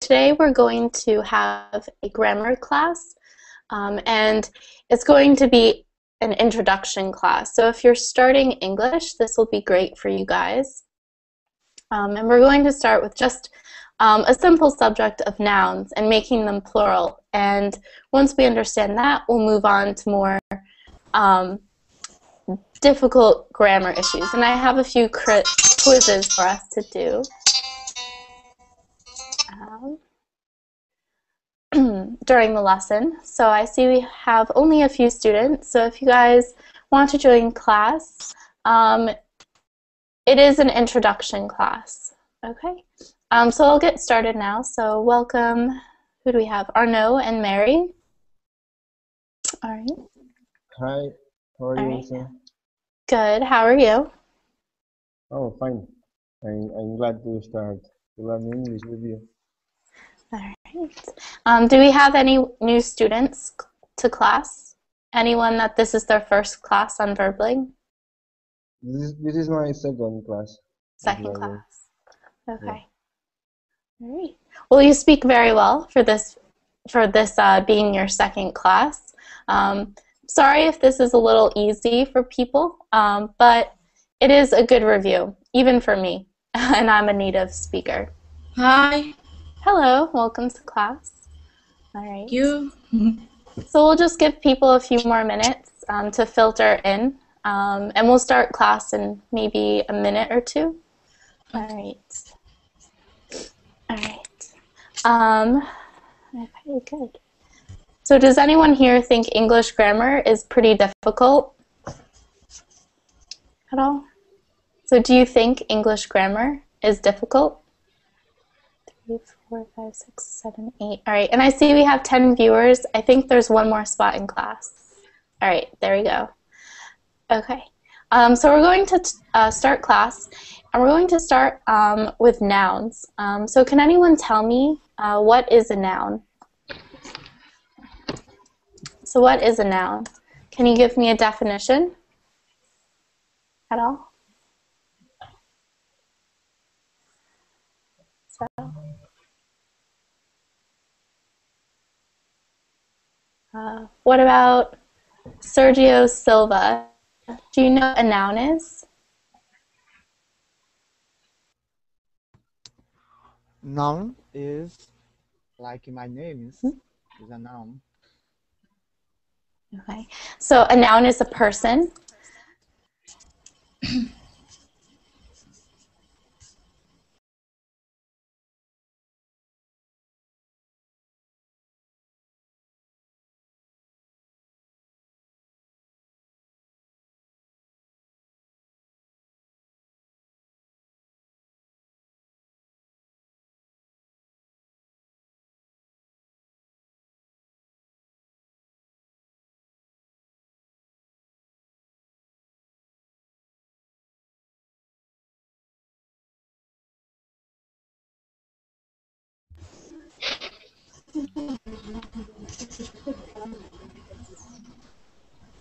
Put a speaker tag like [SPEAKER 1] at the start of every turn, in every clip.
[SPEAKER 1] Today we're going to have a grammar class um, and it's going to be an introduction class. So if you're starting English, this will be great for you guys. Um, and we're going to start with just um, a simple subject of nouns and making them plural. And once we understand that, we'll move on to more um, difficult grammar issues. And I have a few quizzes for us to do. Um, during the lesson. So I see we have only a few students. So if you guys want to join class, um, it is an introduction class. Okay. Um, so I'll get started now. So welcome. Who do we have? Arnaud and Mary. All right.
[SPEAKER 2] Hi. How are
[SPEAKER 1] All
[SPEAKER 2] you,
[SPEAKER 1] right. Good. How are you?
[SPEAKER 2] Oh, fine. I'm, I'm glad to start to learn English with you.
[SPEAKER 1] All right. Um, do we have any new students to class? Anyone that this is their first class on Verbling?
[SPEAKER 2] This is, this is my second class.
[SPEAKER 1] Second class. Okay. All right. Well, you speak very well for this for this uh, being your second class. Um, sorry if this is a little easy for people, um, but it is a good review, even for me, and I'm a native speaker.
[SPEAKER 3] Hi,
[SPEAKER 1] Hello, welcome to class. All right.
[SPEAKER 3] you.
[SPEAKER 1] So we'll just give people a few more minutes um, to filter in, um, and we'll start class in maybe a minute or two. All right. All right. Um, okay, good. So does anyone here think English grammar is pretty difficult at all? So do you think English grammar is difficult? Three, four, five, six, seven, eight. All right, and I see we have 10 viewers. I think there's one more spot in class. All right, there we go. Okay, um, so we're going to uh, start class, we're going to start um, with nouns. Um, so can anyone tell me uh, what is a noun? So what is a noun? Can you give me a definition at all? So. Uh, what about Sergio Silva? Do you know what a noun is?
[SPEAKER 4] Noun is like my name is, hmm? is a noun.
[SPEAKER 1] Okay. So a noun is a person.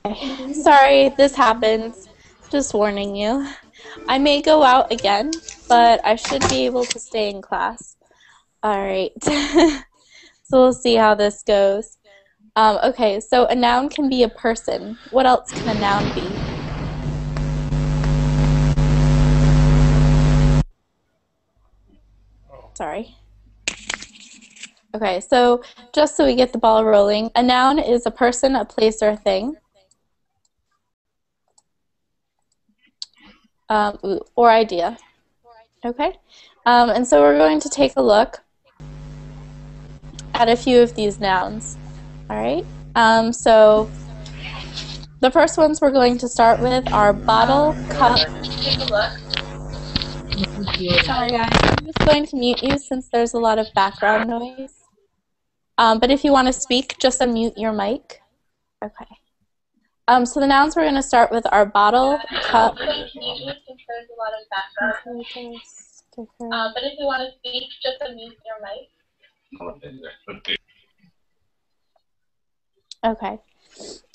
[SPEAKER 1] Sorry, this happens. Just warning you. I may go out again, but I should be able to stay in class. All right. so we'll see how this goes. Um, okay, so a noun can be a person. What else can a noun be? Sorry. Okay, so just so we get the ball rolling, a noun is a person, a place, or a thing. Um, or idea. Okay, um, and so we're going to take a look at a few of these nouns. All right, um, so the first ones we're going to start with are bottle, cup. Sorry, guys. I'm just going to mute you since there's a lot of background noise. Um, but if you want to speak, just unmute your mic. Okay. Um, so the nouns we're going to start with are bottle, cup. Um, but if you want to speak, just unmute your mic. Okay.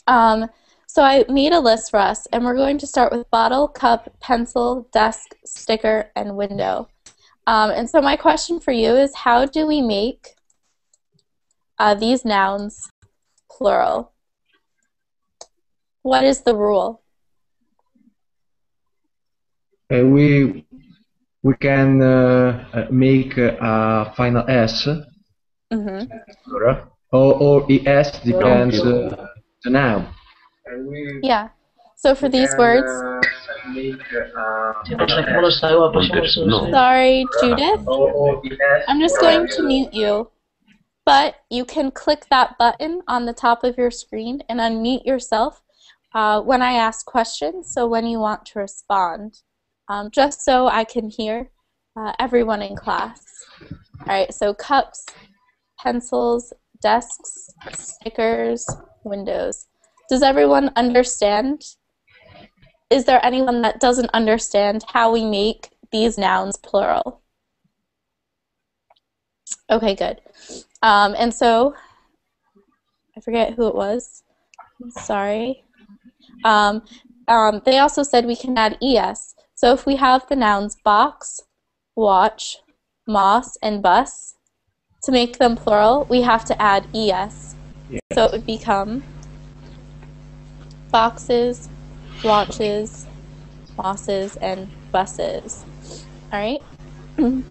[SPEAKER 1] Um, so I made a list for us, and we're going to start with bottle, cup, pencil, desk, sticker, and window. Um, and so my question for you is, how do we make uh, these nouns plural? What is the rule?
[SPEAKER 3] Uh, we we can uh, uh, make uh, a final S
[SPEAKER 1] hmm
[SPEAKER 3] or or es depends uh, the noun.
[SPEAKER 1] Yeah. So for these words, sorry, Judith, I'm just going to mute you. But you can click that button on the top of your screen and unmute yourself uh, when I ask questions, so when you want to respond, um, just so I can hear uh, everyone in class. All right, so cups, pencils, desks, stickers, windows. Does everyone understand? Is there anyone that doesn't understand how we make these nouns plural? Okay, good. Um, and so, I forget who it was. Sorry. Um, um, they also said we can add es. So if we have the nouns box, watch, moss, and bus, to make them plural, we have to add es. So it would become boxes, watches, mosses, and buses. All right?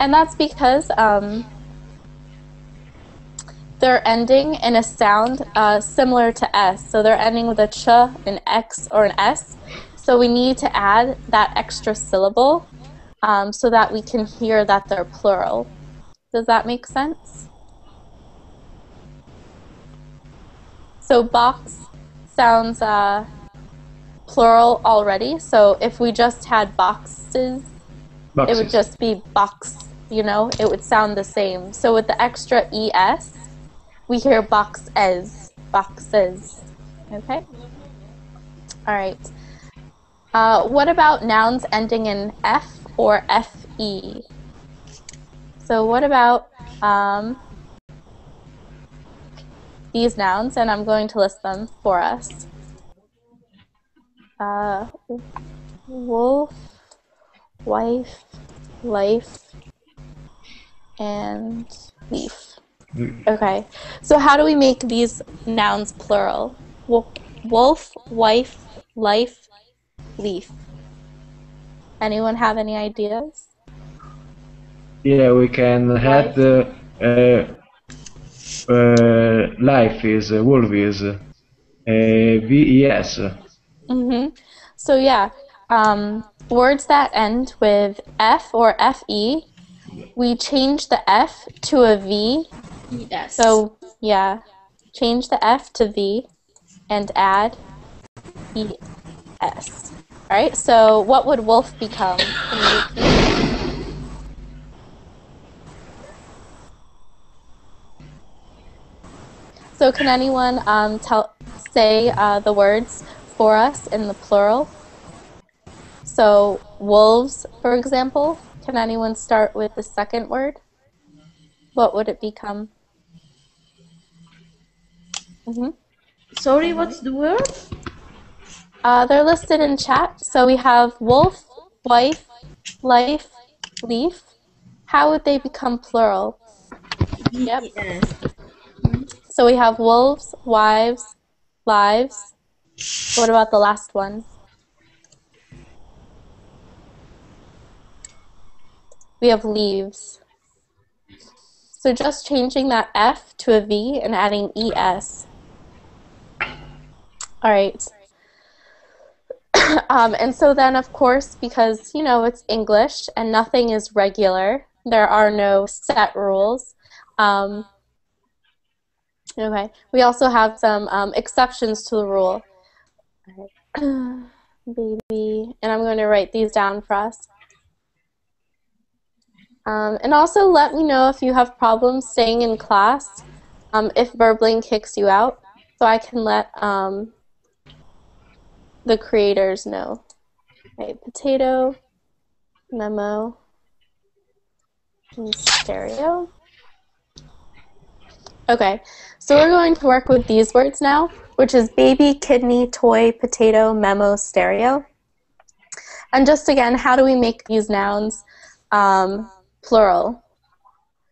[SPEAKER 1] And that's because um, they're ending in a sound uh, similar to S. So they're ending with a ch, an X, or an S. So we need to add that extra syllable um, so that we can hear that they're plural. Does that make sense? So box sounds uh, plural already. So if we just had boxes, it would just be box, you know, it would sound the same. So with the extra ES, we hear box as, boxes. Okay? All right. Uh, what about nouns ending in F or FE? So what about um, these nouns? And I'm going to list them for us. Uh, wolf, wife, life, and leaf. Okay, so how do we make these nouns plural? Wolf, wife, life, leaf. Anyone have any ideas?
[SPEAKER 3] Yeah, we can add uh, uh, uh, life is uh, wolf is uh, ves.
[SPEAKER 1] hmm So yeah, um, words that end with F or FE, we change the F to a V.
[SPEAKER 5] Yes.
[SPEAKER 1] So yeah, change the F to V and add ES. All right, so what would wolf become? So can anyone um, tell say uh, the words for us in the plural? So wolves, for example. Can anyone start with the second word? What would it become? Hmm
[SPEAKER 5] Sorry, what's the word?
[SPEAKER 1] Uh, they're listed in chat. So we have wolf, wife, life, leaf. How would they become plural? Yep.
[SPEAKER 5] Yes.
[SPEAKER 1] So we have wolves, wives, lives. What about the last one? We have leaves. So just changing that F to a V and adding ES. All right. um, and so then, of course, because, you know, it's English and nothing is regular, there are no set rules. Um, okay. We also have some um, exceptions to the rule. Baby. And I'm going to write these down for us. Um, and also let me know if you have problems staying in class, um, if Verbling kicks you out, so I can let um, the creators know. Okay, potato, memo, and stereo. Okay, so we're going to work with these words now, which is baby, kidney, toy, potato, memo, stereo. And just again, how do we make these nouns um, plural?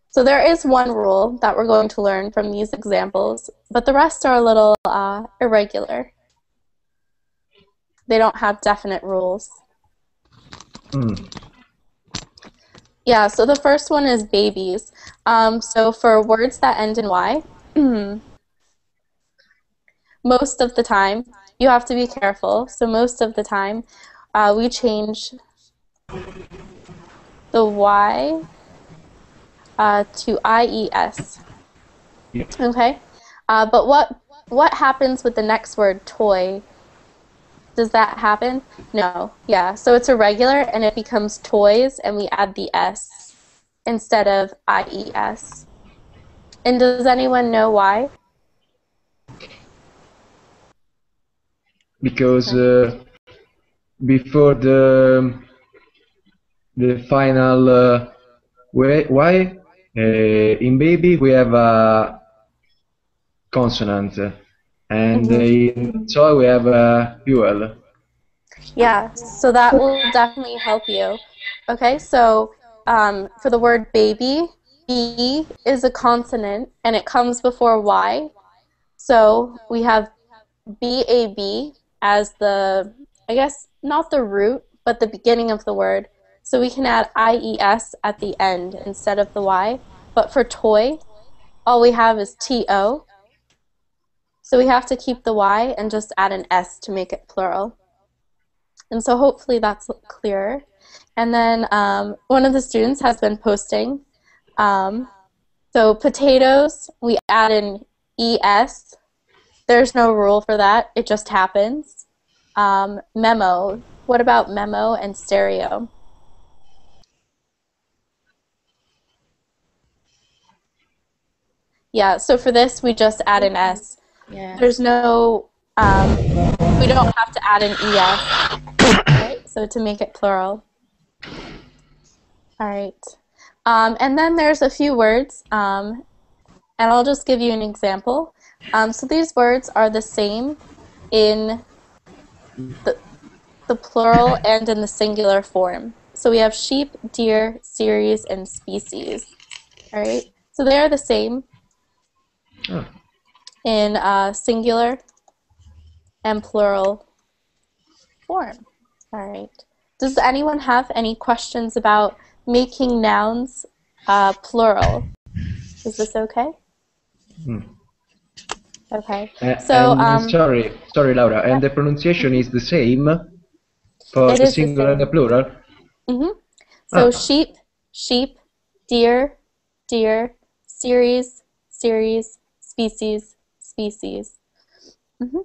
[SPEAKER 1] So there is one rule that we're going to learn from these examples, but the rest are a little uh, irregular. They don't have definite rules.
[SPEAKER 3] Mm.
[SPEAKER 1] Yeah, so the first one is babies. Um, so for words that end in Y, most of the time, you have to be careful. So most of the time, uh, we change the Y uh, to IES.
[SPEAKER 3] Yep.
[SPEAKER 1] Okay, uh, but what what happens with the next word, toy? Does that happen? No. Yeah. So it's irregular and it becomes toys, and we add the S instead of IES. And does anyone know why?
[SPEAKER 3] Because uh, before the the final uh, why, uh, in baby we have a consonant and in toy we have a vowel.
[SPEAKER 1] Yeah, so that will definitely help you. Okay, so um, for the word baby, B is a consonant and it comes before Y. So we have BAB as the, I guess, not the root, but the beginning of the word. So we can add IES at the end instead of the Y. But for toy, all we have is TO. So we have to keep the Y and just add an S to make it plural. And so hopefully that's clearer. And then um, one of the students has been posting. Um, so potatoes, we add an ES. There's no rule for that. It just happens. Um, memo. What about memo and stereo? Yeah, so for this, we just add an S.
[SPEAKER 5] Yeah.
[SPEAKER 1] There's no, um, we don't have to add an ES, right? So to make it plural. All right. Um, and then there's a few words, um, and I'll just give you an example. Um, so these words are the same in the, the plural and in the singular form. So we have sheep, deer, series, and species. All right. So they are the same
[SPEAKER 3] Oh.
[SPEAKER 1] In uh, singular and plural form. All right. Does anyone have any questions about making nouns uh, plural? Is this okay?
[SPEAKER 3] Hmm.
[SPEAKER 1] Okay.
[SPEAKER 3] Uh,
[SPEAKER 1] So, um,
[SPEAKER 3] sorry, sorry, Laura. And the pronunciation is the same for the
[SPEAKER 1] is the
[SPEAKER 3] singular and the plural.
[SPEAKER 1] hmm So
[SPEAKER 3] Ah.
[SPEAKER 1] sheep, sheep, deer, deer, series, series, species, species. hmm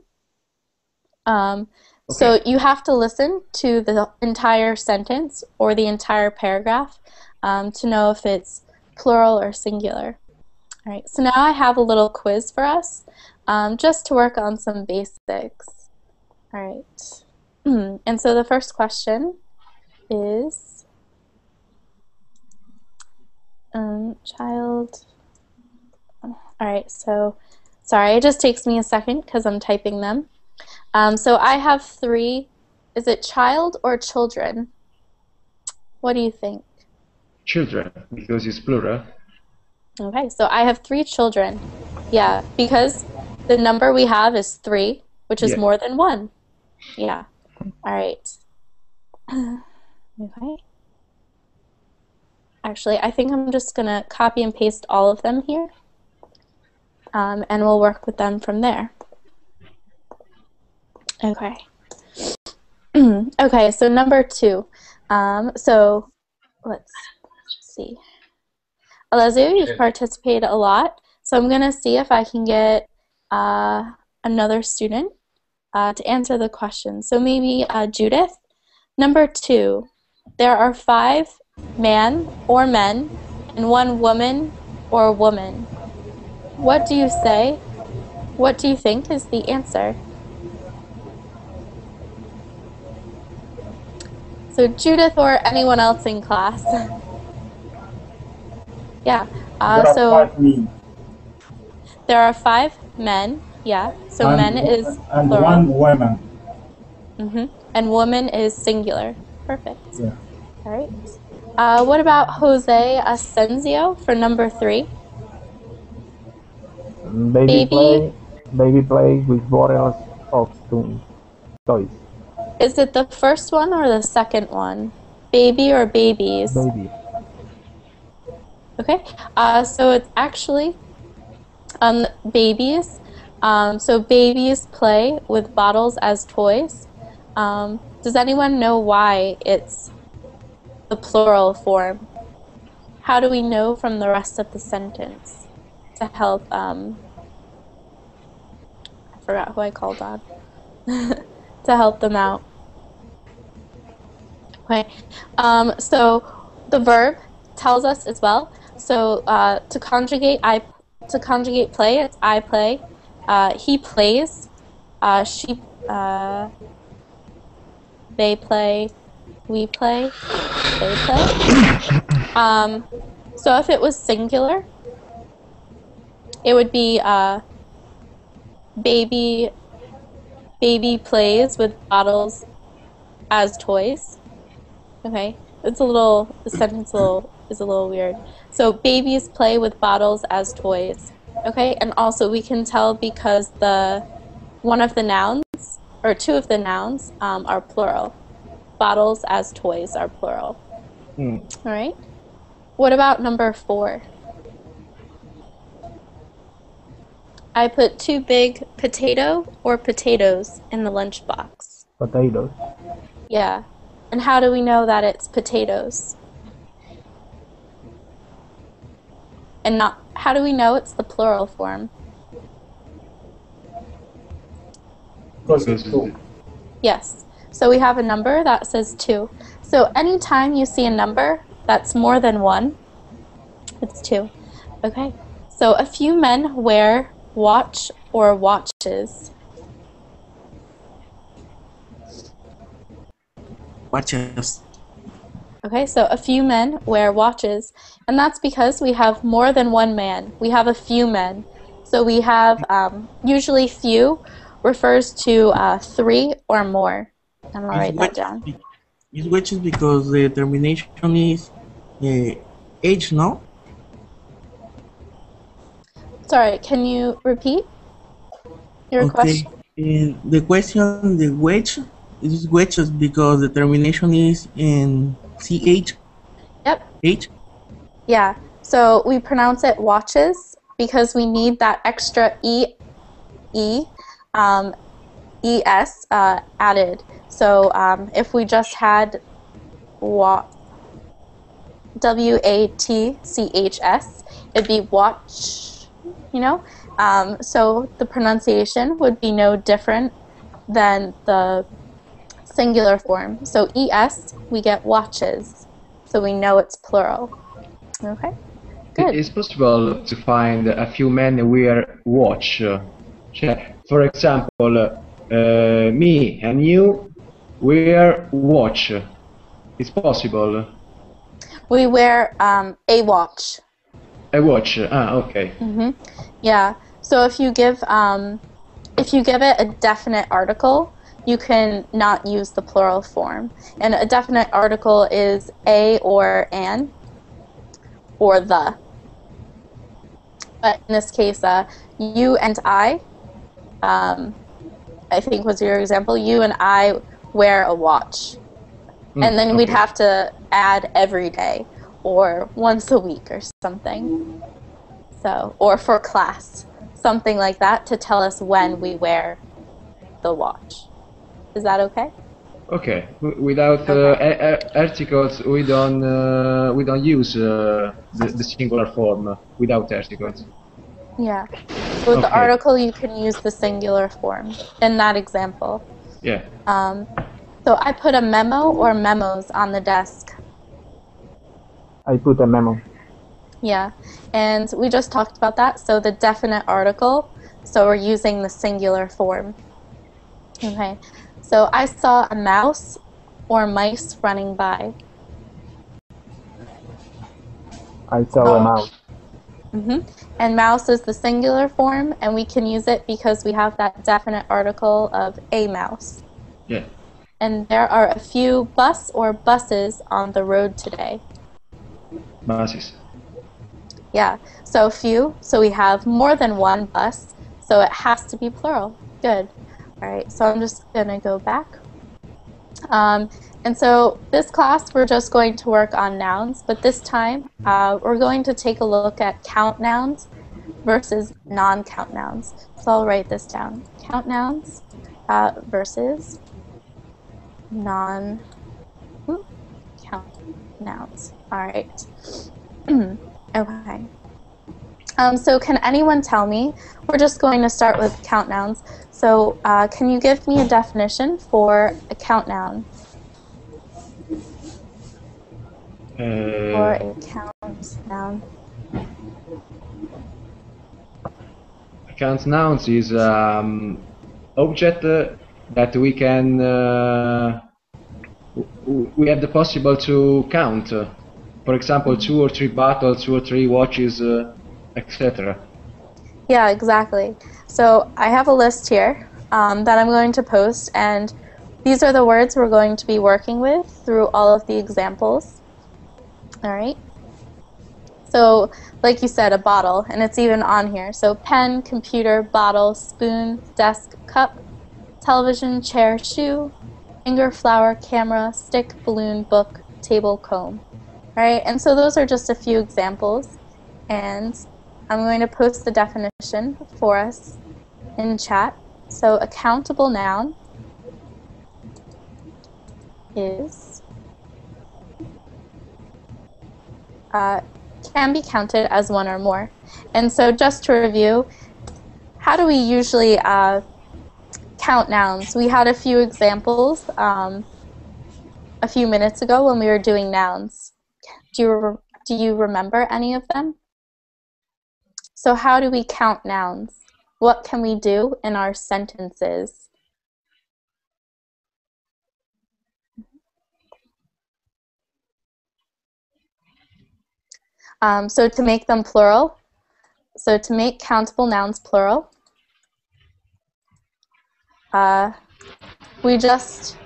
[SPEAKER 1] Um, So you have to listen to the entire sentence or the entire paragraph um, to know if it's plural or singular. All right. So now I have a little quiz for us, um, just to work on some basics. All right. And so the first question is um, child. All right, so sorry, it just takes me a second because I'm typing them. Um, so I have three. Is it child or children? What do you think?
[SPEAKER 3] Children, because it's plural.
[SPEAKER 1] Okay, so I have three children. Yeah, because the number we have is three, which is
[SPEAKER 3] Yeah.
[SPEAKER 1] more than one. Yeah. All right. Okay. Actually, I think I'm just going to copy and paste all of them here. Um, and we'll work with them from there. Okay. okay, so number two. Um, so let's see. Alessio, you've participated a lot, so I'm going to see if I can get uh, another student uh, to answer the question. So maybe uh, Judith. Number two, there are five man or men and one woman or woman. What do you say? What do you think is the answer? So Judith or anyone else in class? yeah. Uh,
[SPEAKER 6] There are
[SPEAKER 1] so
[SPEAKER 6] five men.
[SPEAKER 1] There are five men. Yeah. So
[SPEAKER 6] And-
[SPEAKER 1] men is
[SPEAKER 6] and
[SPEAKER 1] plural.
[SPEAKER 6] one woman.
[SPEAKER 1] hmm And woman is singular. Perfect.
[SPEAKER 6] Yeah.
[SPEAKER 1] All right. Uh, what about Jose Asensio for number three?
[SPEAKER 7] Baby,
[SPEAKER 1] Baby.
[SPEAKER 7] play, baby play with bottles of to- toys.
[SPEAKER 1] Is it the first one or the second one? Baby or babies?
[SPEAKER 7] Baby.
[SPEAKER 1] Okay. Uh, so it's actually um, babies. Um, so babies play with bottles as toys. Um, does anyone know why it's the plural form? How do we know from the rest of the sentence to help? Um, I forgot who I called on to help them out. Okay. Um, so the verb tells us as well. So uh, to conjugate I to conjugate play, it's I play. Uh, he plays. Uh, she. Uh, they play. We play. They play. Um, so if it was singular, it would be uh, baby. Baby plays with bottles as toys. Okay, it's a little. The sentence a little is a little weird. So babies play with bottles as toys. Okay, and also we can tell because the one of the nouns or two of the nouns um, are plural. Bottles as toys are plural.
[SPEAKER 2] Hmm.
[SPEAKER 1] All right. What about number four? I put two big potato or potatoes in the lunchbox.
[SPEAKER 7] Potatoes.
[SPEAKER 1] Yeah. And how do we know that it's potatoes? And not how do we know it's the plural form?
[SPEAKER 6] Because it's two.
[SPEAKER 1] Yes. So we have a number that says 2. So anytime you see a number that's more than 1, it's 2. Okay. So a few men wear watch or watches.
[SPEAKER 8] Watches.
[SPEAKER 1] Okay, so a few men wear watches, and that's because we have more than one man. We have a few men. So we have um, usually few refers to uh, three or more. I'm gonna write that down.
[SPEAKER 8] It's wedges because the termination is uh, age, no?
[SPEAKER 1] Sorry, can you repeat your
[SPEAKER 8] okay.
[SPEAKER 1] question?
[SPEAKER 8] And the question, the wedge, is wedges because the termination is in ch.
[SPEAKER 1] Yep.
[SPEAKER 8] H.
[SPEAKER 1] Yeah. So we pronounce it watches because we need that extra e e um, es uh, added. So um, if we just had wa w a t c h s, it'd be watch. You know. Um, so the pronunciation would be no different than the singular form. So es, we get watches. So we know it's plural. Okay. Good.
[SPEAKER 3] It's possible to find a few men wear watch. For example, uh, me and you wear watch. It's possible.
[SPEAKER 1] We wear um, a watch.
[SPEAKER 3] A watch. Ah, okay.
[SPEAKER 1] hmm Yeah. So if you give um, if you give it a definite article, you can not use the plural form. And a definite article is a or an or the. But in this case, uh, you and I, um, I think was your example. You and I wear a watch, and then we'd have to add every day or once a week or something. So, or for class, something like that to tell us when we wear the watch. Is that okay?
[SPEAKER 3] Okay. Without uh, a- a- articles, we don't uh, we don't use uh, the, the singular form without articles.
[SPEAKER 1] Yeah. With the article, you can use the singular form in that example.
[SPEAKER 3] Yeah.
[SPEAKER 1] Um, so I put a memo or memos on the desk.
[SPEAKER 7] I put a memo.
[SPEAKER 1] Yeah. And we just talked about that. So the definite article, so we're using the singular form. Okay. So I saw a mouse or mice running by.
[SPEAKER 7] I saw
[SPEAKER 1] Oh.
[SPEAKER 7] a mouse.
[SPEAKER 1] Mm -hmm. And mouse is the singular form, and we can use it because we have that definite article of a mouse.
[SPEAKER 3] Yeah.
[SPEAKER 1] And there are a few bus or buses on the road today.
[SPEAKER 3] Buses.
[SPEAKER 1] Yeah, so few, so we have more than one bus, so it has to be plural. Good. All right, so I'm just going to go back. Um, and so this class, we're just going to work on nouns, but this time uh, we're going to take a look at count nouns versus non-count nouns. So I'll write this down. Count nouns uh, versus non-count nouns. All right. okay. Um, so can anyone tell me, we're just going to start with count nouns. So uh, can you give me a definition for a count noun?
[SPEAKER 3] Uh,
[SPEAKER 1] a count noun.
[SPEAKER 3] A count nouns is um, object uh, that we can uh, we have the possible to count. For example, two or three bottles, two or three watches, uh, etc.
[SPEAKER 1] Yeah, exactly. So I have a list here um, that I'm going to post, and these are the words we're going to be working with through all of the examples. All right. So, like you said, a bottle, and it's even on here. So, pen, computer, bottle, spoon, desk, cup, television, chair, shoe, finger, flower, camera, stick, balloon, book, table, comb. Right, and so those are just a few examples, and I'm going to post the definition for us in chat. So, accountable noun is uh, can be counted as one or more. And so, just to review, how do we usually uh, count nouns? We had a few examples um, a few minutes ago when we were doing nouns. Do you, do you remember any of them? So, how do we count nouns? What can we do in our sentences? Um, so, to make them plural, so to make countable nouns plural, uh, we just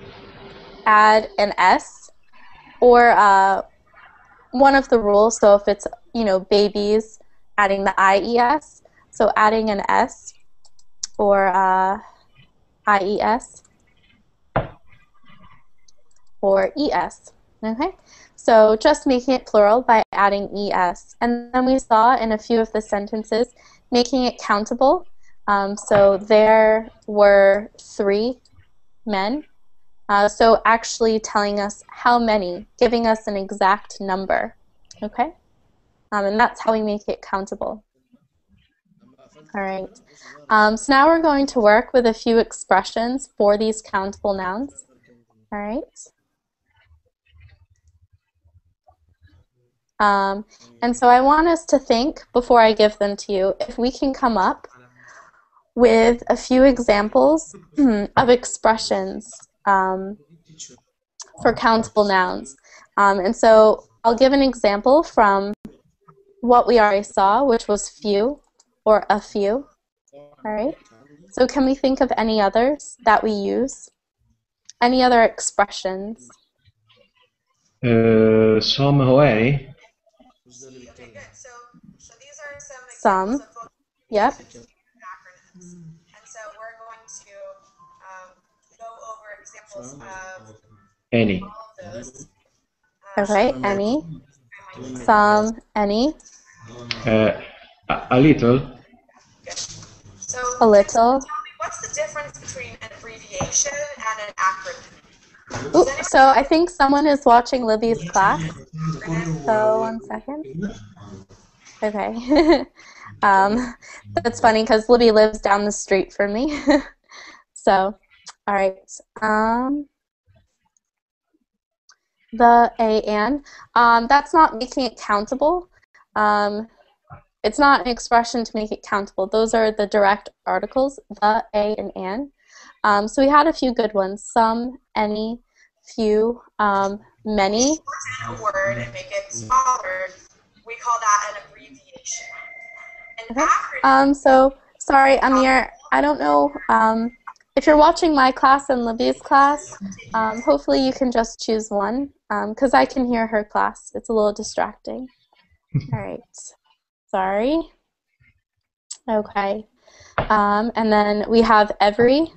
[SPEAKER 1] add an S or uh, one of the rules. So, if it's, you know, babies, adding the IES. So adding an S or uh, IES or ES. Okay, so just making it plural by adding ES. And then we saw in a few of the sentences making it countable. Um, so there were three men. Uh, so actually telling us how many, giving us an exact number. Okay? Um, and that's how we make it countable. All right. Um, so now we're going to work with a few expressions for these countable nouns. All right. Um, and so I want us to think, before I give them to you, if we can come up with a few examples of expressions um, for countable nouns. Um, and so I'll give an example from what we already saw, which was few or a few. All right. So can we think of any others that we use? Any other expressions?
[SPEAKER 3] Uh, some or any?
[SPEAKER 9] Okay, good. So, so these are some
[SPEAKER 1] Some.
[SPEAKER 9] examples of both
[SPEAKER 1] Yep.
[SPEAKER 3] Any.
[SPEAKER 9] all.
[SPEAKER 1] Okay. Any. Some. Any.
[SPEAKER 3] Uh, a, a little.
[SPEAKER 9] So
[SPEAKER 1] A little.
[SPEAKER 9] tell me what's the difference between an abbreviation and an acronym?
[SPEAKER 1] Ooh, so I think someone is watching Libby's class. So one second. Okay. um, that's funny because Libby lives down the street from me. so, all right. Um, the a and um, that's not making it countable. Um, it's not an expression to make it countable. Those are the direct articles, the, a, and an. Um, so we had a few good ones. Some, any, few, um, many.
[SPEAKER 9] Shorten a word and make it smaller. We call that an abbreviation. an acronym.
[SPEAKER 1] Um, so, sorry, Amir, I don't know um, if you're watching my class and Libby's class, um, hopefully you can just choose one because I can hear her class. It's a little distracting. All right. Sorry. Okay. Um, and then we have every.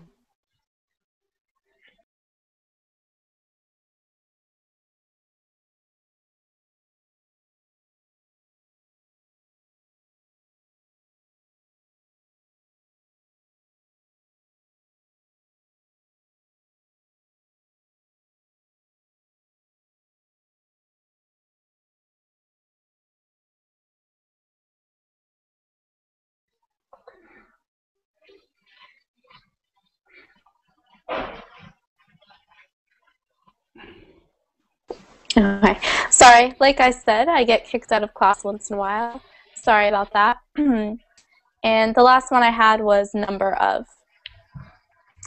[SPEAKER 1] Okay. Sorry, like I said, I get kicked out of class once in a while. Sorry about that. and the last one I had was number of.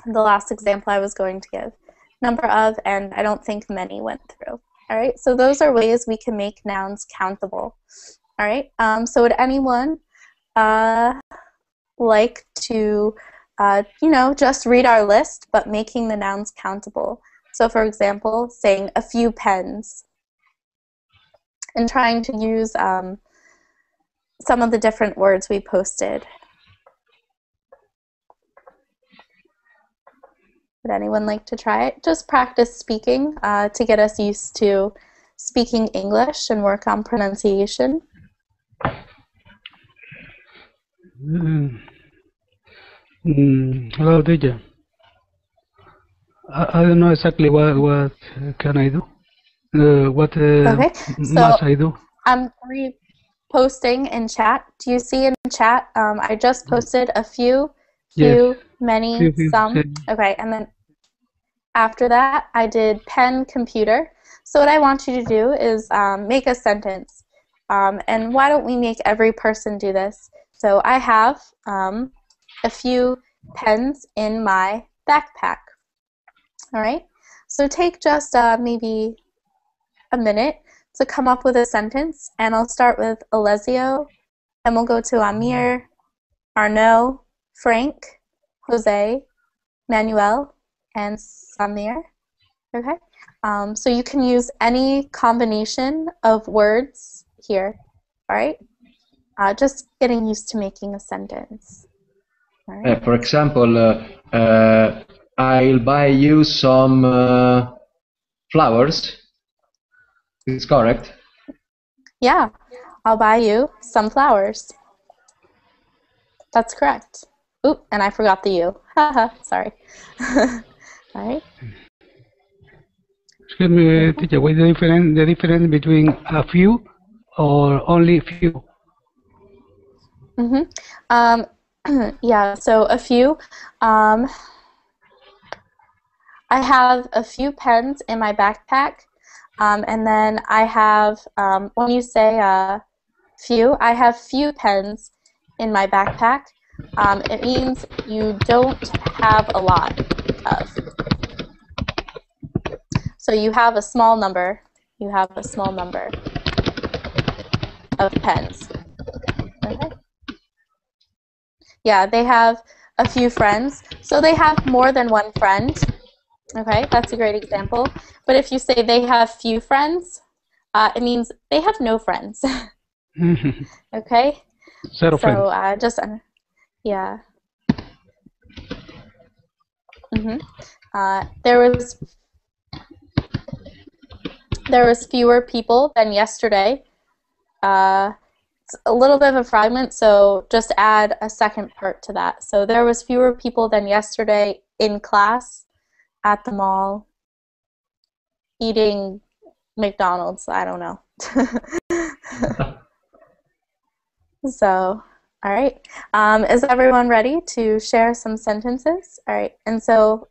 [SPEAKER 1] The last example I was going to give. Number of, and I don't think many went through. All right, so those are ways we can make nouns countable. All right, um, so would anyone uh, like to, uh, you know, just read our list, but making the nouns countable? So for example, saying a few pens and trying to use um, some of the different words we posted. Would anyone like to try it? Just practice speaking uh, to get us used to speaking English and work on pronunciation.
[SPEAKER 10] Mm. Mm, hello, teacher. I, I don't know exactly what what can I do. Uh, what uh,
[SPEAKER 1] Okay, so-
[SPEAKER 10] must I do?
[SPEAKER 1] I'm reposting in chat. Do you see in chat? Um, I just posted a few,
[SPEAKER 10] Yes.
[SPEAKER 1] few, many,
[SPEAKER 10] Few, few,
[SPEAKER 1] some.
[SPEAKER 10] same.
[SPEAKER 1] Okay, and then after that, I did pen, computer. So what I want you to do is um, make a sentence. Um, and why don't we make every person do this? So I have um, a few pens in my backpack. All right. So take just uh, maybe a minute to come up with a sentence, and I'll start with Alessio, and we'll go to Amir, Arnaud, Frank, Jose, Manuel, and Samir. Okay. Um, so you can use any combination of words here. All right. Uh, just getting used to making a sentence. Right.
[SPEAKER 3] Uh, for example, uh, uh, I'll buy you some uh, flowers. Is correct?
[SPEAKER 1] Yeah, I'll buy you some flowers. That's correct. Oop, and I forgot the you. Haha, sorry. All right.
[SPEAKER 10] Excuse me, teacher. What is the difference? The difference between a few or only a few?
[SPEAKER 1] Mm-hmm. Um, yeah, so a few. Um, I have a few pens in my backpack, um, and then I have, um, when you say uh, few, I have few pens in my backpack. Um, it means you don't have a lot of. So you have a small number. You have a small number of pens. Okay. Yeah, they have a few friends. So they have more than one friend. Okay, that's a great example. But if you say they have few friends, uh, it means they have no friends. okay?
[SPEAKER 10] Zero
[SPEAKER 1] so
[SPEAKER 10] friends.
[SPEAKER 1] uh, just, uh, yeah. hmm Uh, there was there was fewer people than yesterday. Uh, it's a little bit of a fragment, so just add a second part to that. So there was fewer people than yesterday in class, at the mall, eating McDonald's. I don't know. so, all right. Um, is everyone ready to share some sentences? All right. And so,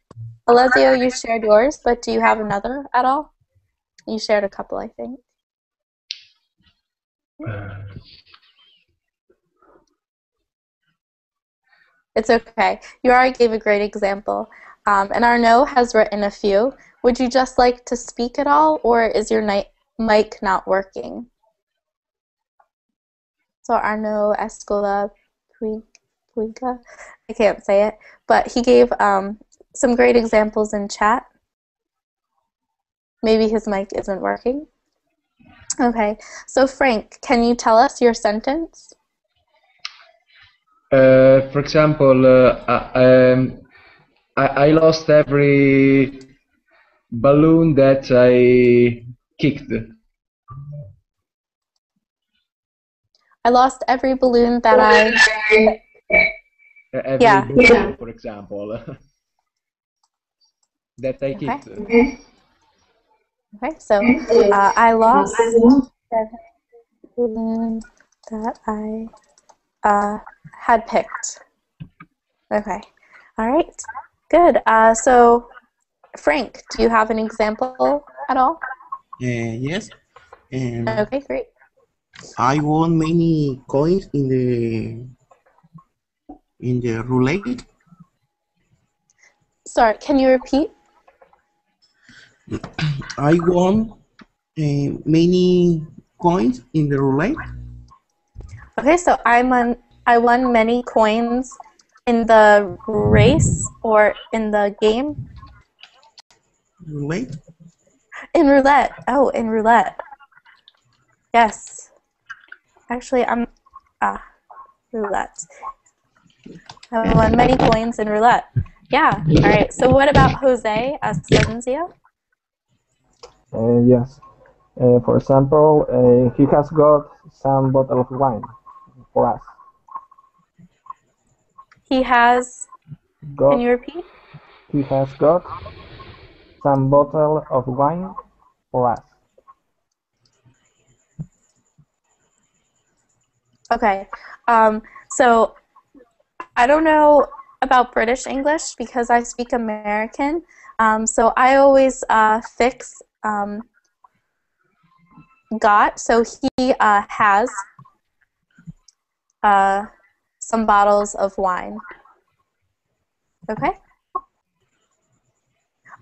[SPEAKER 1] Alessio, you shared yours, but do you have another at all? You shared a couple, I think. It's okay. You already gave a great example. Um, and Arnaud has written a few. Would you just like to speak at all, or is your mic not working? So Arnaud Escola, Puig, Puiga. I can't say it, but he gave um, some great examples in chat. Maybe his mic isn't working. Okay, so Frank, can you tell us your sentence?
[SPEAKER 3] Uh, for example, uh, I, um, I, I lost every balloon that I kicked.
[SPEAKER 1] I lost every balloon that I.
[SPEAKER 3] Every
[SPEAKER 1] Yeah.
[SPEAKER 3] balloon, for example, that I kicked.
[SPEAKER 1] Okay, so uh, I lost every balloon that I uh, had picked. Okay, all right, good. Uh, so, Frank, do you have an example at all?
[SPEAKER 8] Uh, yes. Um,
[SPEAKER 1] Okay, great.
[SPEAKER 8] I won many coins in the in the roulette.
[SPEAKER 1] Sorry, can you repeat?
[SPEAKER 8] I won uh, many coins in the roulette.
[SPEAKER 1] Okay, so I won. I won many coins in the race or in the game.
[SPEAKER 8] Roulette.
[SPEAKER 1] In roulette. Oh, in roulette. Yes. Actually, I'm. Ah, roulette. I won many coins in roulette. Yeah. All right. So what about Jose Asensio?
[SPEAKER 7] Uh, yes. Uh, for example, uh, he has got some bottle of wine for us.
[SPEAKER 1] He has.
[SPEAKER 7] Got,
[SPEAKER 1] Can you repeat?
[SPEAKER 7] He has got some bottle of wine for us.
[SPEAKER 1] Okay. Um, so I don't know about British English because I speak American. Um, so I always uh, fix um, got. So he uh, has uh, some bottles of wine. Okay.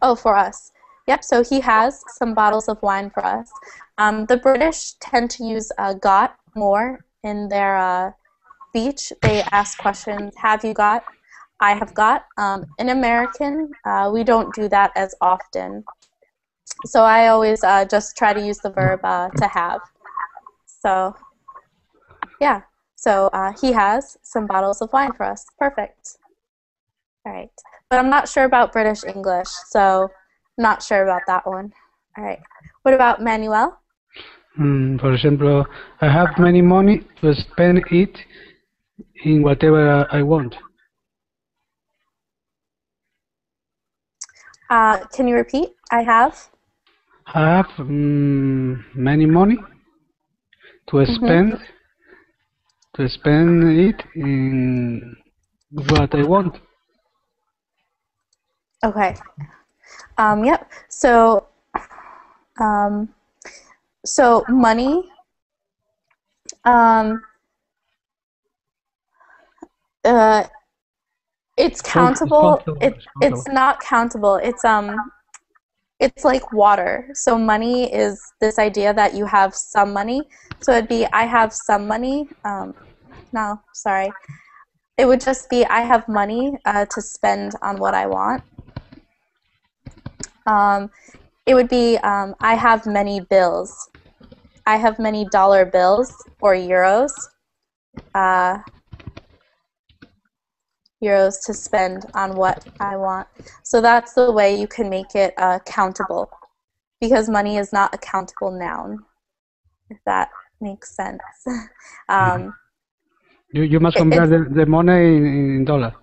[SPEAKER 1] Oh, for us. Yep, so he has some bottles of wine for us. Um, the British tend to use uh, got more in their uh, speech. They ask questions, have you got? I have got. Um, in American, uh, we don't do that as often. So I always uh, just try to use the verb uh, to have. So, yeah. So uh, he has some bottles of wine for us. Perfect. All right. But I'm not sure about British English, so not sure about that one. All right. What about Manuel?
[SPEAKER 10] Mm, for example, I have many money to spend it in whatever I want.
[SPEAKER 1] Uh, can you repeat? I have.
[SPEAKER 10] I have mm, many money to spend to spend it in what I want.
[SPEAKER 1] Okay. Um, yep. So, um, so money. Um, uh, it's countable.
[SPEAKER 10] countable,
[SPEAKER 1] It
[SPEAKER 10] it's
[SPEAKER 1] it's not countable. It's um, it's like water. So money is this idea that you have some money. So it'd be I have some money. Um, no, sorry. It would just be I have money uh, to spend on what I want. Um, it would be um, I have many bills. I have many dollar bills or euros. Uh, euros to spend on what I want. So that's the way you can make it uh, countable, because money is not a countable noun. If that makes sense. um,
[SPEAKER 10] You, you must convert the, the money in, in dollar.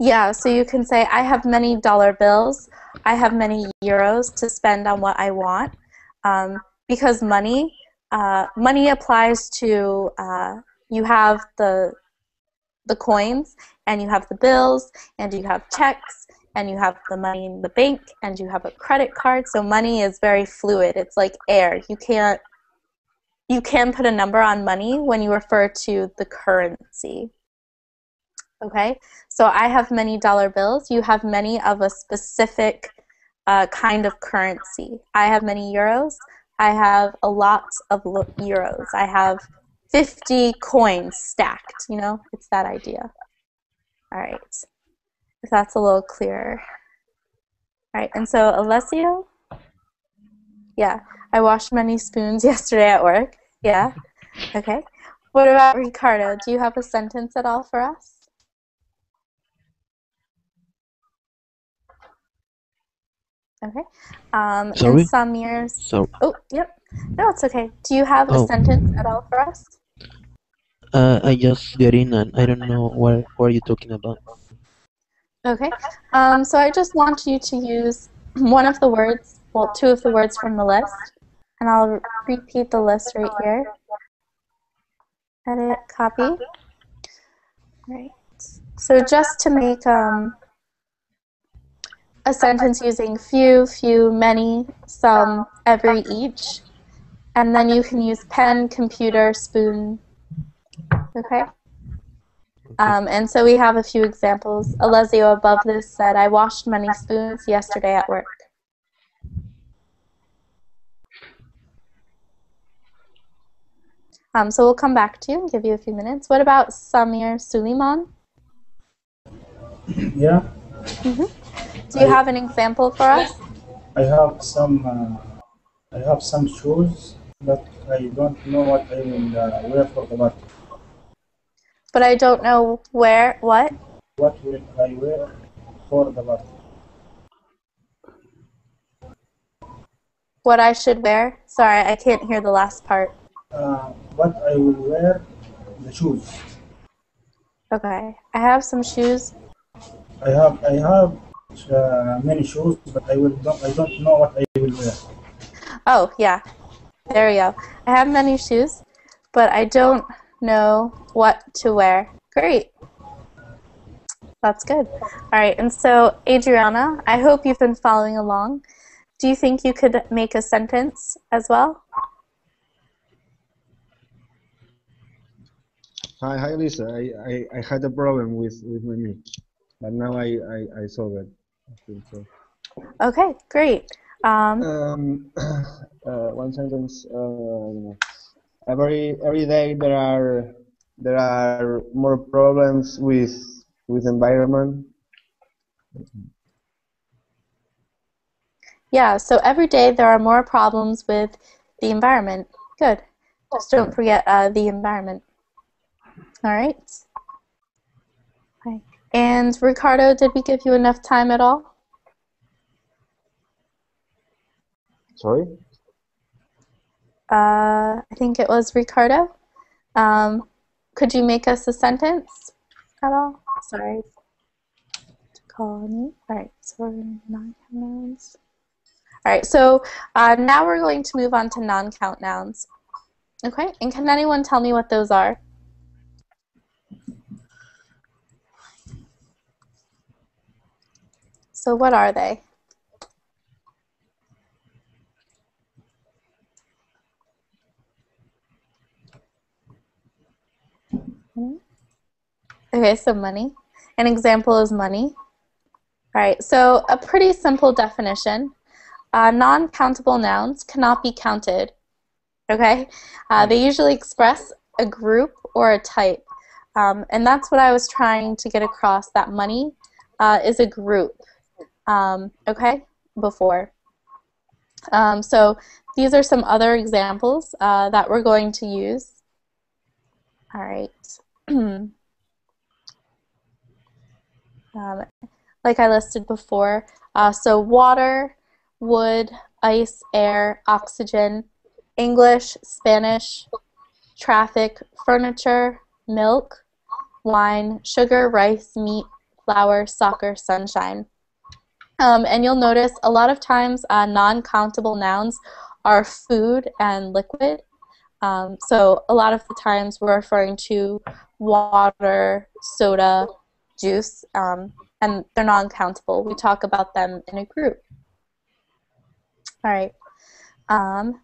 [SPEAKER 1] Yeah, so you can say, I have many dollar bills, I have many euros to spend on what I want. Um, because money, uh, money applies to, uh, you have the, the coins, and you have the bills, and you have checks, and you have the money in the bank, and you have a credit card. So money is very fluid. It's like air. You can't, you can put a number on money when you refer to the currency. Okay, so I have many dollar bills. You have many of a specific uh, kind of currency. I have many euros. I have a lot of euros. I have 50 coins stacked, you know? It's that idea. All right. If that's a little clearer. All right, and so Alessio? Yeah, I washed many spoons yesterday at work. Yeah, okay. What about Ricardo? Do you have a sentence at all for us? Okay. Um,
[SPEAKER 11] Sorry?
[SPEAKER 1] And Samir's.
[SPEAKER 11] So,
[SPEAKER 1] Oh, yep. No, it's okay. Do you have a
[SPEAKER 11] Oh.
[SPEAKER 1] sentence at all for us?
[SPEAKER 11] uh, I just get in and I don't know what what are you talking about.
[SPEAKER 1] Okay. Um, so I just want you to use one of the words, well, two of the words from the list, and I'll repeat the list right here. Edit, copy. Right. So just to make um, a sentence using few, few, many, some, every, each, and then you can use pen, computer, spoon. Okay. Um, and so we have a few examples. Alessio above this said, I washed many spoons yesterday at work. Um, so we'll come back to you and give you a few minutes. What about Samir Suleiman?
[SPEAKER 6] Yeah,
[SPEAKER 1] hmm Do you have an example for us?
[SPEAKER 6] I have some. Uh, I have some shoes, but I don't know what I will uh, wear for the party.
[SPEAKER 1] But I don't know where, what?
[SPEAKER 6] What will I wear for the party?
[SPEAKER 1] What I should wear? Sorry, I can't hear the last part.
[SPEAKER 6] Uh, what I will wear, the shoes.
[SPEAKER 1] Okay. I have some shoes.
[SPEAKER 6] I have I have uh, many shoes, but I will don't, I don't know what I will wear.
[SPEAKER 1] Oh, yeah. There we go. I have many shoes, but I don't know what to wear. Great. That's good. All right, and so Adriana, I hope you've been following along. Do you think you could make a sentence as well?
[SPEAKER 2] Hi, hi, Lisa. I, I, I had a problem with, with my mic, but now I, I, I solved it. I think so.
[SPEAKER 1] Okay, great. Um,
[SPEAKER 2] Um, uh, one sentence. Uh, every every day there are there are more problems with with environment.
[SPEAKER 1] yeah, so every day there are more problems with the environment. Good. Just don't forget uh, the environment. All right. And Ricardo, did we give you enough time at all?
[SPEAKER 2] Sorry.
[SPEAKER 1] Uh, I think it was Ricardo. Um, could you make us a sentence at all? Sorry. To call me. All right. So we're non-count nouns. All right. So uh, now we're going to move on to non-count nouns. Okay. And can anyone tell me what those are? So what are they? Okay, so money. An example is money. All right, so a pretty simple definition. Uh, non-countable nouns cannot be counted. Okay, uh, they usually express a group or a type, um, and that's what I was trying to get across. That money uh, is a group. Um, okay, before. Um, so these are some other examples uh, that we're going to use. All right. um, like I listed before, uh, so water, wood, ice, air, oxygen, English, Spanish, traffic, furniture, milk, wine, sugar, rice, meat, flour, soccer, sunshine. Um, and you'll notice a lot of times uh, non-countable nouns are food and liquid. Um, so a lot of the times we're referring to water, soda, juice, um, and they're non-countable. We talk about them in a group. All right. Um,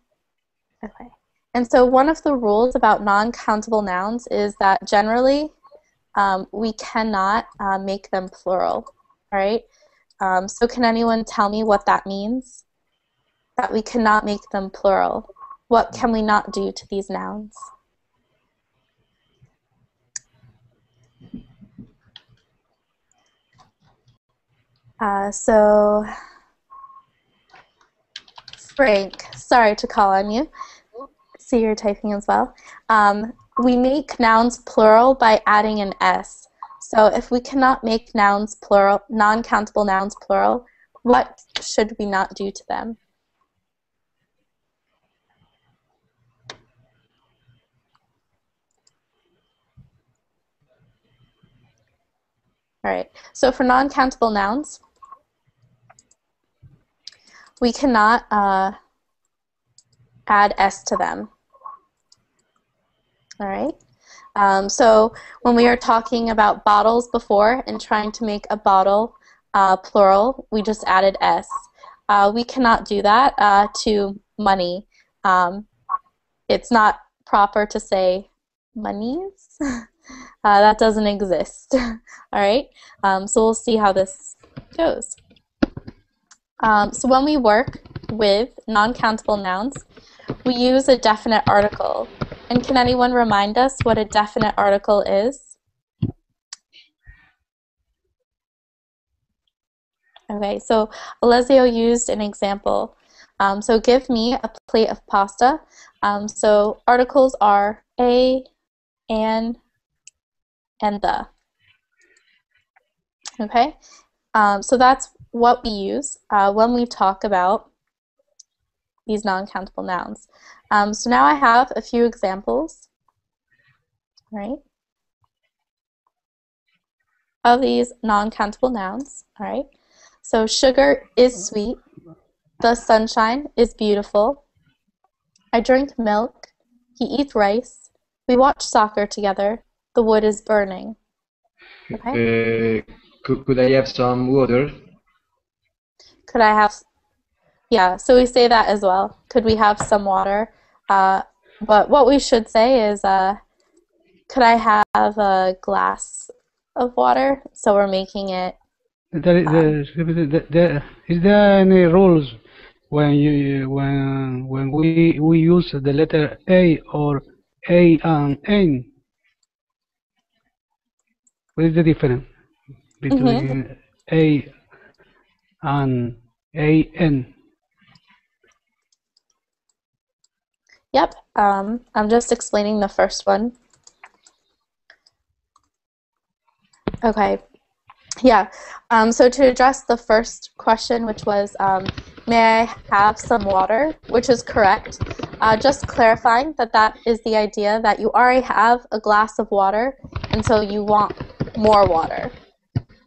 [SPEAKER 1] okay. And so one of the rules about non-countable nouns is that generally um, we cannot uh, make them plural. All right. Um, so can anyone tell me what that means? That we cannot make them plural. What can we not do to these nouns? Uh, so, Frank, sorry to call on you. See you're typing as well. Um, we make nouns plural by adding an S. So if we cannot make nouns plural, non-countable nouns plural, what should we not do to them? All right, so for non-countable nouns, we cannot uh, add s to them. All right. Um, so when we were talking about bottles before and trying to make a bottle uh, plural, we just added s. Uh, we cannot do that uh, to money. Um, it's not proper to say monies. Uh, that doesn't exist. All right. Um, so we'll see how this goes. Um, so when we work with non-countable nouns, we use a definite article. And can anyone remind us what a definite article is? Okay, so Alessio used an example. Um, so give me a plate of pasta. Um, so articles are a, and, and the. Okay, um, so that's what we use uh, when we talk about these non-countable nouns. Um, so now I have a few examples, right, of these non-countable nouns, all right. So sugar is sweet. The sunshine is beautiful. I drink milk. He eats rice. We watch soccer together. The wood is burning. Okay.
[SPEAKER 3] Uh, could, could I have some water?
[SPEAKER 1] Could I have, yeah, so we say that as well. Could we have some water? Uh, but what we should say is, uh, could I have a glass of water? So we're making it.
[SPEAKER 10] There, there, there, there, is there any rules when you when when we we use the letter A or A and N? What is the difference between A and A N?
[SPEAKER 1] Yep, um, I'm just explaining the first one. Okay, yeah, um, so to address the first question, which was, um, may I have some water, which is correct. Uh, just clarifying that that is the idea that you already have a glass of water, and so you want more water.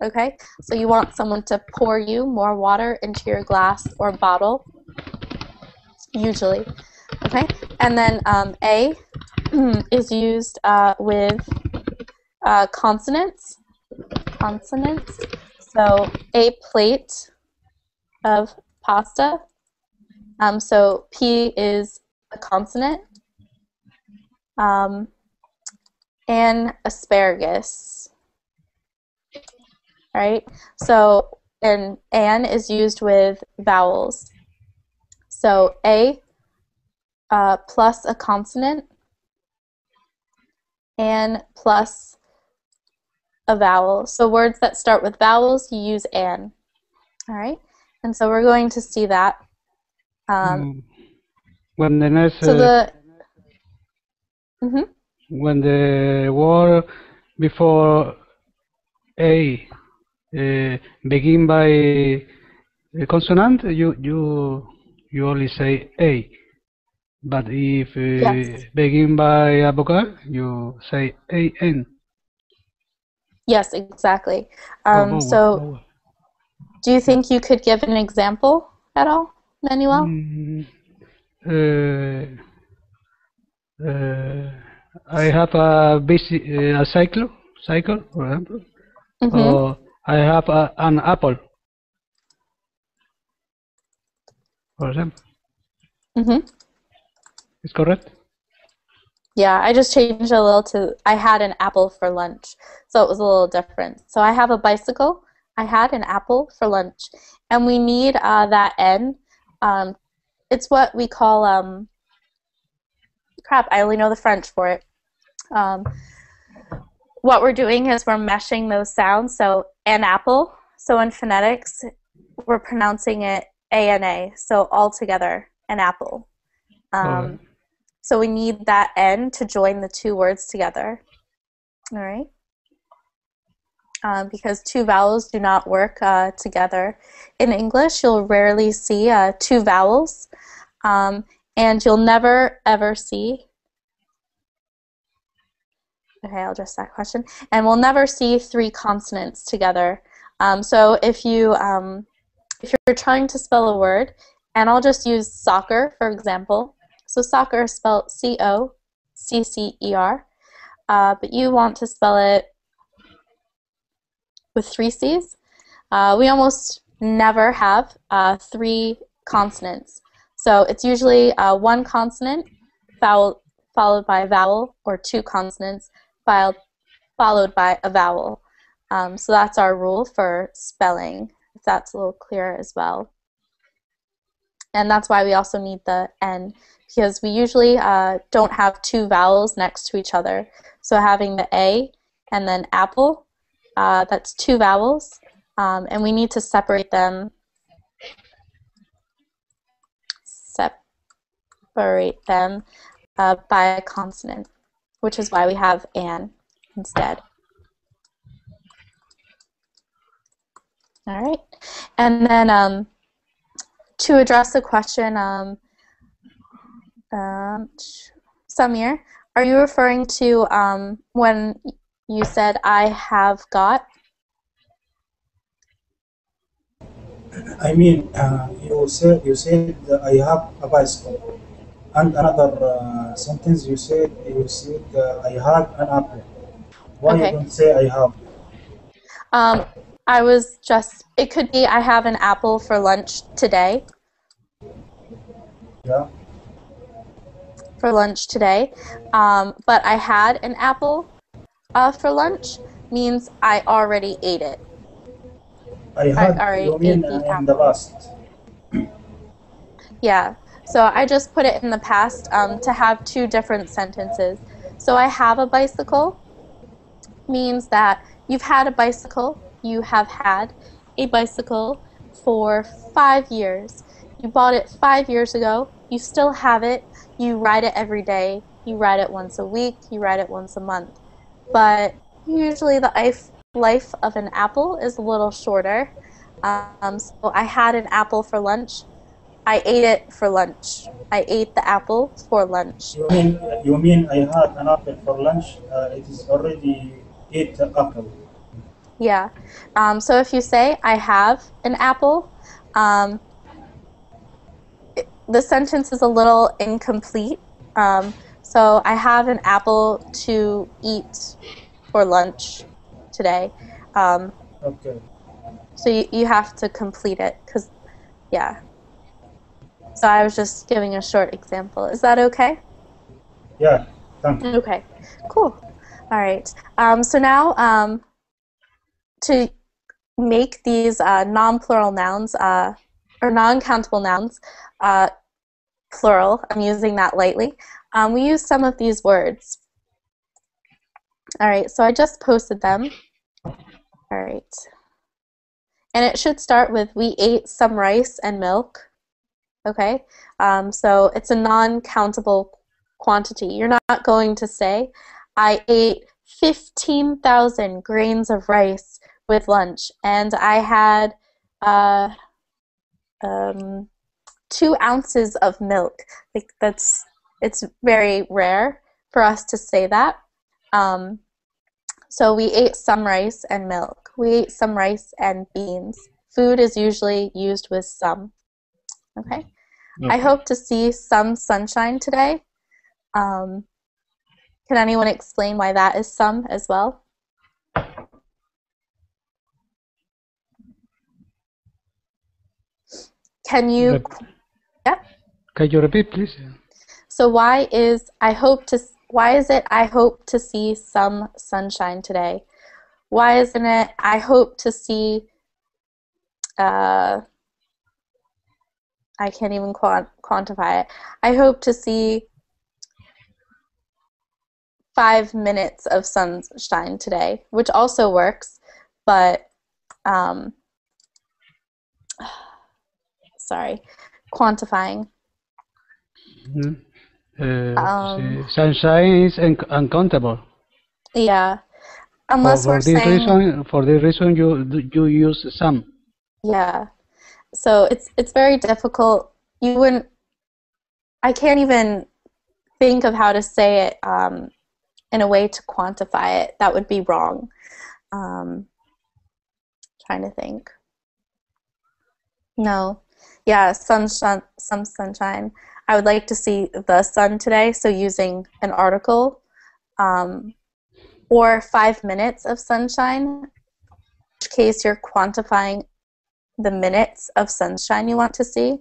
[SPEAKER 1] Okay, so you want someone to pour you more water into your glass or bottle, usually. Okay, and then um, A is used uh, with uh, consonants. Consonants. So a plate of pasta. Um, so P is a consonant. Um, and asparagus. Right? So and an is used with vowels. So A uh, plus a consonant and plus a vowel. So words that start with vowels, you use an. All right? And so we're going to see that. Um,
[SPEAKER 10] When the next
[SPEAKER 1] so the mhm.
[SPEAKER 10] when the word before A uh, begin by a consonant, you you you only say A. But if uh,
[SPEAKER 1] Yes.
[SPEAKER 10] begin by a vocal, you say A N.
[SPEAKER 1] Yes, exactly.
[SPEAKER 10] Oh,
[SPEAKER 1] Um,
[SPEAKER 10] oh,
[SPEAKER 1] so
[SPEAKER 10] oh.
[SPEAKER 1] do you think you could give an example at all, Manuel?
[SPEAKER 10] Mm, uh, uh, I have a basic uh, a cycle cycle for example.
[SPEAKER 1] Mhm.
[SPEAKER 10] Or I have a, an apple. For example,
[SPEAKER 1] hmm
[SPEAKER 10] is correct?
[SPEAKER 1] Yeah, I just changed a little to I had an apple for lunch, so it was a little different. So I have a bicycle. I had an apple for lunch, and we need uh, that N. Um, it's what we call um. Crap! I only know the French for it. Um, what we're doing is we're meshing those sounds. So an apple So in phonetics, we're pronouncing it A N A, so all together, an apple. Um. So we need that N to join the two words together. All right. Um, because two vowels do not work uh, together. In English, you'll rarely see uh, two vowels, um, and you'll never ever see. Okay, I'll address that question. And we'll never see three consonants together. Um, so if you um, if you're trying to spell a word, and I'll just use soccer for example. So soccer is spelled C O C C E R, uh, but you want to spell it with three C's. Uh, we almost never have uh, three consonants. So it's usually uh, one consonant vowel, followed by a vowel, or two consonants followed, followed by a vowel. Um, so that's our rule for spelling, if that's a little clearer as well. And that's why we also need the N, because we usually uh, don't have two vowels next to each other. So having the A and then apple, uh, that's two vowels, um, and we need to separate them separate them uh, by a consonant, which is why we have an instead. All right, and then um, to address the question, um, um, Samir, are you referring to um, when you said I have got?
[SPEAKER 6] I mean, uh, you said you said I have a bicycle, and another uh, sentence you said you said uh, I have an apple. Why
[SPEAKER 1] Okay.
[SPEAKER 6] you don't say I have?
[SPEAKER 1] Um, I was just, it could be I have an apple for lunch today.
[SPEAKER 6] Yeah.
[SPEAKER 1] For lunch today. Um, but I had an apple uh, for lunch means I already ate it.
[SPEAKER 6] I had.
[SPEAKER 1] already
[SPEAKER 6] you mean
[SPEAKER 1] ate the
[SPEAKER 6] in the past?
[SPEAKER 1] Yeah. So I just put it in the past um, to have two different sentences. So I have a bicycle means that you've had a bicycle, you have had a bicycle for five years. You bought it five years ago, you still have it, you ride it every day, you ride it once a week, you ride it once a month. But usually the life, life of an apple is a little shorter. Um, so I had an apple for lunch. I ate it for lunch. I ate the apple for lunch.
[SPEAKER 6] You mean you mean I had an apple for lunch? Uh, it is already ate the apple.
[SPEAKER 1] Yeah. Um, so if you say, I have an apple, um, the sentence is a little incomplete. Um, so I have an apple to eat for lunch today. Um,
[SPEAKER 6] Okay.
[SPEAKER 1] so you, you have to complete it because, yeah. So I was just giving a short example. Is that okay?
[SPEAKER 6] Yeah. Thank you.
[SPEAKER 1] Okay, cool. All right. Um, so now, um, to make these uh, non-plural nouns uh, or non-countable nouns uh, plural, I'm using that lightly. Um, we use some of these words. All right. So I just posted them. All right. And it should start with we ate some rice and milk. Okay. Um, so it's a non-countable quantity. You're not going to say, I ate 15,000 grains of rice with lunch, and I had uh, um, two ounces of milk. Like that's, it's very rare for us to say that. Um, so we ate some rice and milk. We ate some rice and beans. Food is usually used with some. Okay. I hope to see some sunshine today. Um, can anyone explain why that is some as well? Can you? Yeah.
[SPEAKER 10] Can you repeat, please?
[SPEAKER 1] So why is I hope to? Why is it I hope to see some sunshine today? Why isn't it I hope to see? Uh, I can't even quant- quantify it. I hope to see five minutes of sunshine today, which also works, but um, sorry, quantifying.
[SPEAKER 10] Mhm. Uh,
[SPEAKER 1] Um,
[SPEAKER 10] sunshine is un- uncountable.
[SPEAKER 1] Yeah.
[SPEAKER 10] For,
[SPEAKER 1] Unless
[SPEAKER 10] for
[SPEAKER 1] we're
[SPEAKER 10] this
[SPEAKER 1] saying
[SPEAKER 10] reason, for this reason, you you use some.
[SPEAKER 1] Yeah. So it's it's very difficult. You wouldn't I can't even think of how to say it um, in a way to quantify it. That would be wrong. Um, trying to think. No. Yeah, sunshine some sunshine. I would like to see the sun today, so using an article. Um, or five minutes of sunshine, in which case you're quantifying the minutes of sunshine you want to see.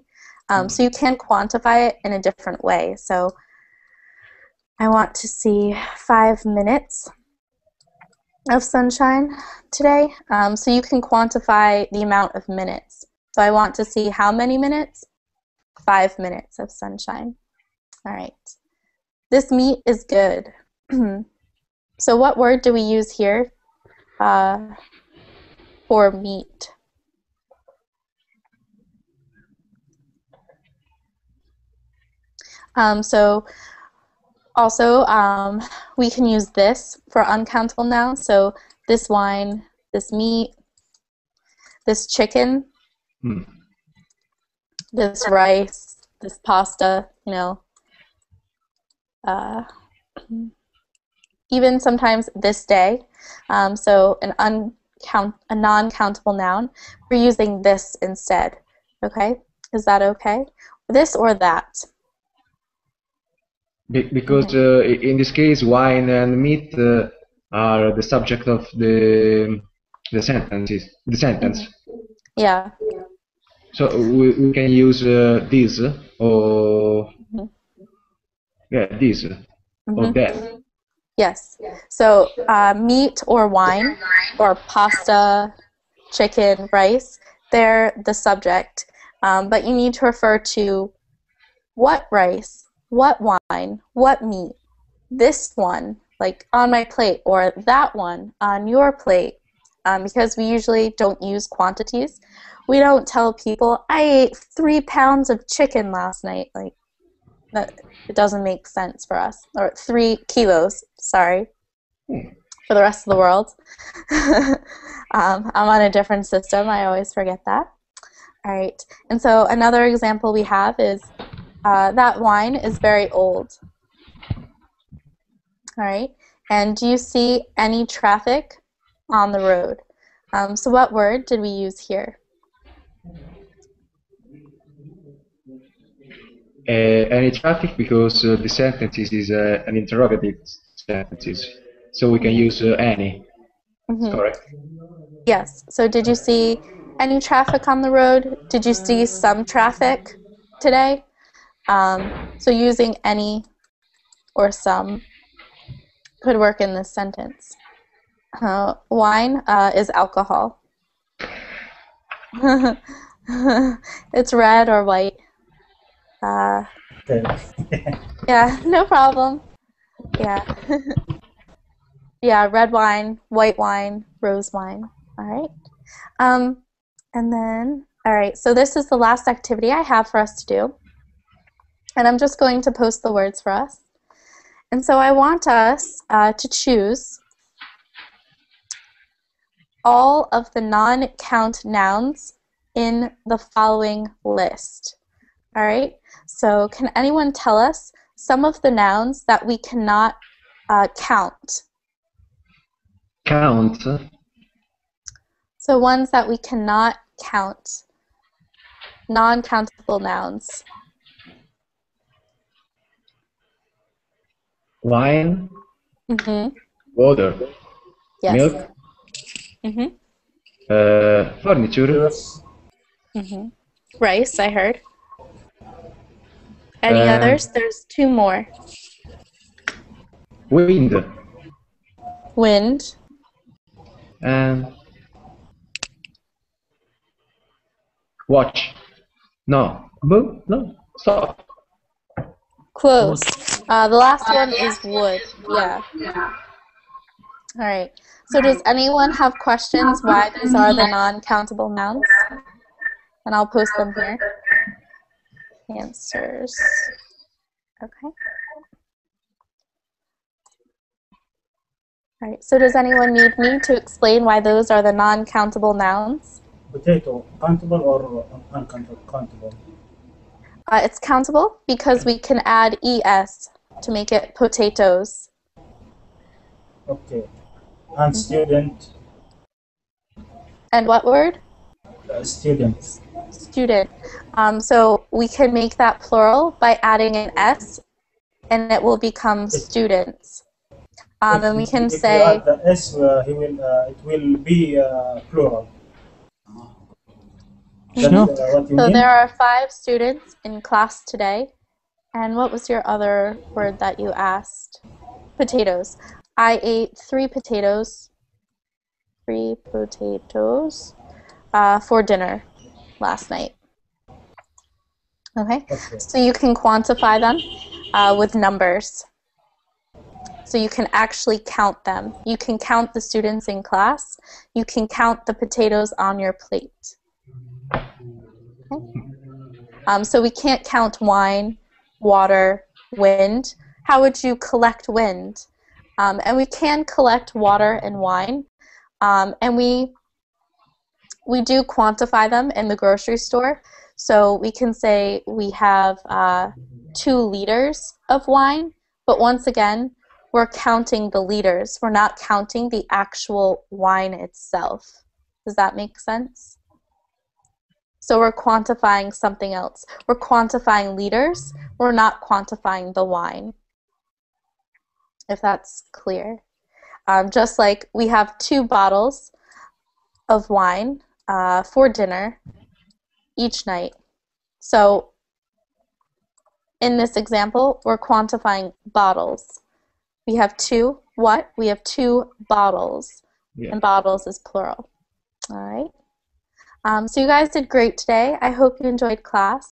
[SPEAKER 1] Um, so you can quantify it in a different way. So I want to see five minutes of sunshine today. Um, so you can quantify the amount of minutes. So I want to see how many minutes? Five minutes of sunshine. All right. This meat is good. so what word do we use here uh, for meat? Um, so also um, we can use this for uncountable nouns. So this wine, this meat, this chicken,
[SPEAKER 3] Hmm.
[SPEAKER 1] this rice, this pasta, you know. Uh, even sometimes this day. Um, so an uncount a non-countable noun, we're using this instead. Okay, is that okay? This or that?
[SPEAKER 3] Be- because uh, in this case, wine and meat uh, are the subject of the the sentences. The sentence.
[SPEAKER 1] Yeah.
[SPEAKER 3] So we, we can use uh, this or
[SPEAKER 1] Mhm.
[SPEAKER 3] yeah this or
[SPEAKER 1] Mhm.
[SPEAKER 3] that.
[SPEAKER 1] Yes. So uh, meat or wine or pasta, chicken, rice, they're the subject. Um, but you need to refer to what rice, what wine, what meat, this one, like on my plate, or that one on your plate. Um, because we usually don't use quantities. We don't tell people, I ate three pounds of chicken last night. Like, that it doesn't make sense for us. Or three kilos, sorry, for the rest of the world. um, I'm on a different system. I always forget that. All right. And so another example we have is uh, that wine is very old. All right. And do you see any traffic on the road? Um, so what word did we use here?
[SPEAKER 3] Any traffic because uh, the sentence is, uh, an interrogative sentence, so we can use uh, any.
[SPEAKER 1] Mhm.
[SPEAKER 3] Correct.
[SPEAKER 1] Yes. So did you see any traffic on the road? Did you see some traffic today? Um, so using any or some could work in this sentence. Uh, wine uh, is alcohol. it's red or white. Uh, yeah, no problem. Yeah. yeah, red wine, white wine, rose wine. All right. Um, and then, all right, so this is the last activity I have for us to do. And I'm just going to post the words for us. And so I want us uh, to choose all of the non-count nouns in the following list. All right, so can anyone tell us some of the nouns that we cannot uh, count?
[SPEAKER 3] Count.
[SPEAKER 1] So ones that we cannot count, non-countable nouns.
[SPEAKER 3] Wine.
[SPEAKER 1] Mm-hmm.
[SPEAKER 3] Water.
[SPEAKER 1] Yes.
[SPEAKER 3] Milk.
[SPEAKER 1] Mm-hmm.
[SPEAKER 3] Uh, furniture.
[SPEAKER 1] Mm-hmm. Rice, I heard. Any
[SPEAKER 3] Um,
[SPEAKER 1] others? There's two more.
[SPEAKER 3] Wind.
[SPEAKER 1] Wind.
[SPEAKER 3] And watch. No. Move. No. Stop.
[SPEAKER 1] Close. Uh, the last one is wood. Yeah. All right. So does anyone have questions why these are the non-countable nouns? And I'll post them here. Answers. Okay. All right, so does anyone need me to explain why those are the non-countable nouns?
[SPEAKER 6] Potato, countable or uncountable?
[SPEAKER 1] Uh, it's countable because we can add es to make it potatoes.
[SPEAKER 6] Okay. And student,
[SPEAKER 1] And what word?
[SPEAKER 6] uh, students.
[SPEAKER 1] Student. Um, so we can make that plural by adding an s, and it will become students. Um, and we can
[SPEAKER 6] if you
[SPEAKER 1] say
[SPEAKER 6] add the S, uh, he will, uh, it will be uh, plural. That's uh,
[SPEAKER 1] So
[SPEAKER 6] mean?
[SPEAKER 1] there are five students in class today. And what was your other word that you asked? Potatoes. I ate three potatoes, three potatoes uh, for dinner last night. Okay?
[SPEAKER 6] Okay.
[SPEAKER 1] So you can quantify them uh, with numbers. So you can actually count them. You can count the students in class. You can count the potatoes on your plate. Um, so we can't count wine, water, wind. How would you collect wind? Um, and we can collect water and wine. Um, and we we do quantify them in the grocery store. So we can say we have uh, two liters of wine, but once again, we're counting the liters. We're not counting the actual wine itself. Does that make sense? So we're quantifying something else. We're quantifying liters. We're not quantifying the wine. If that's clear. Um, just like we have two bottles of wine uh, for dinner each night. So in this example, we're quantifying bottles. We have two what? We have two bottles.
[SPEAKER 3] Yeah.
[SPEAKER 1] And bottles is plural. All right. Um, so you guys did great today. I hope you enjoyed class.